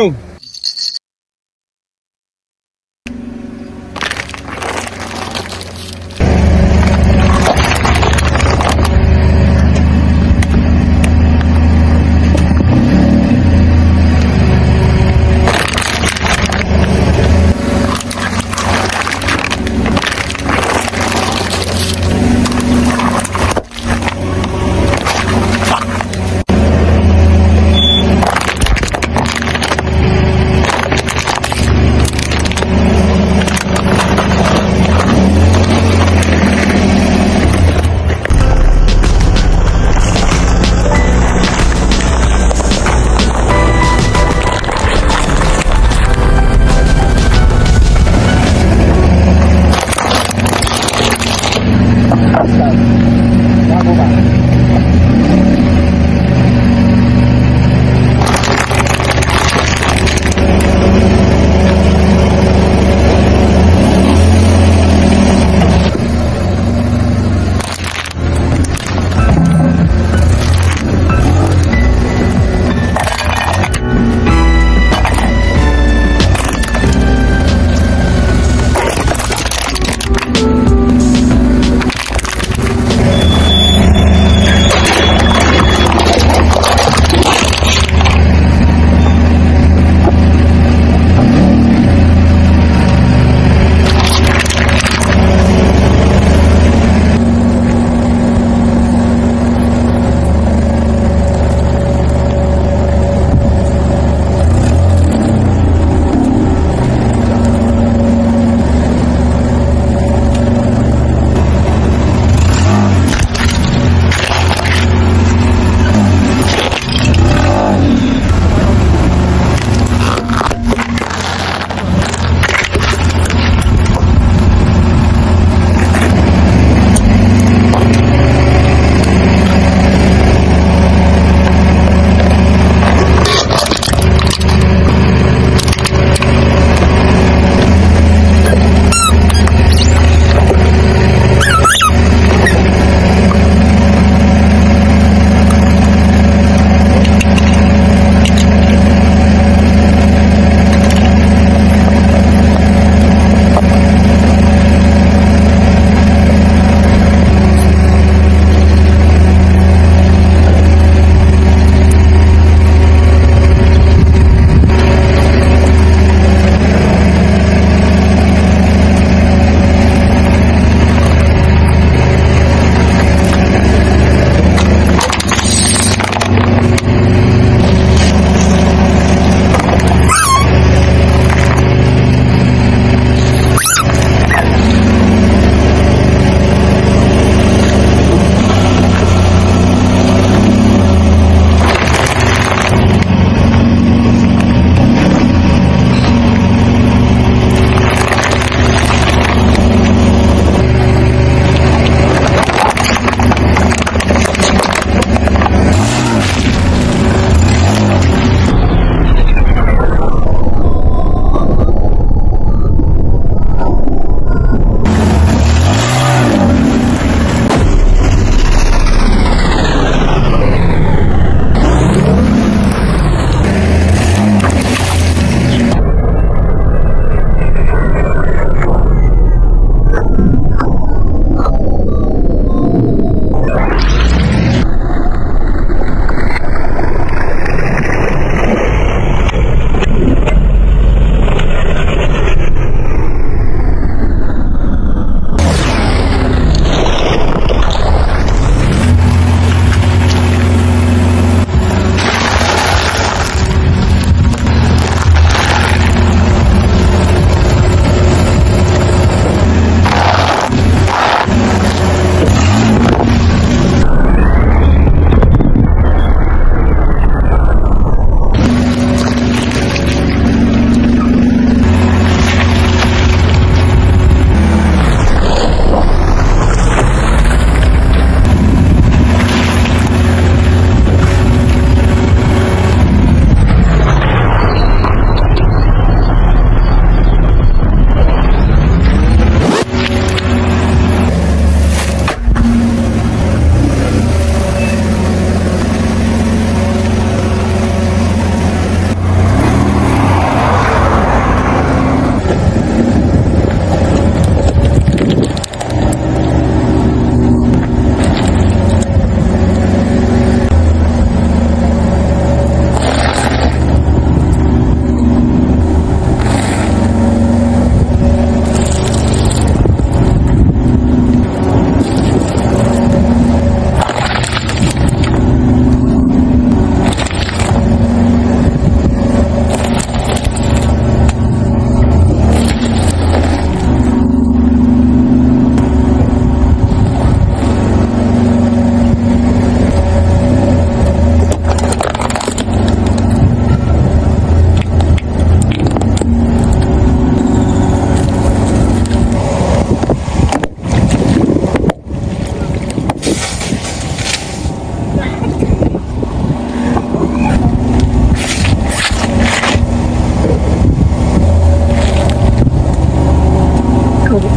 Não.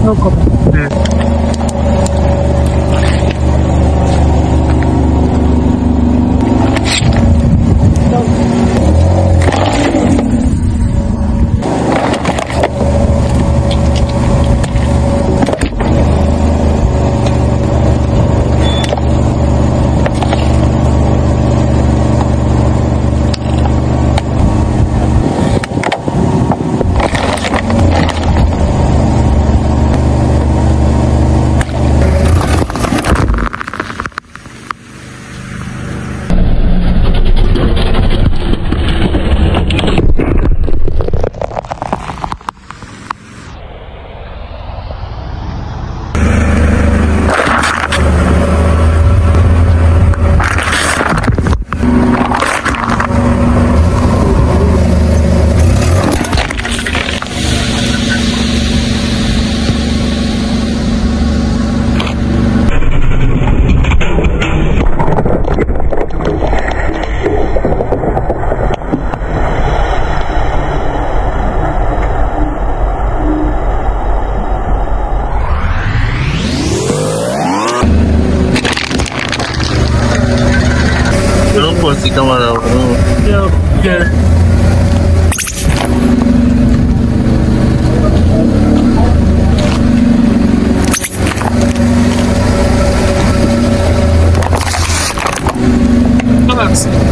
なんかね。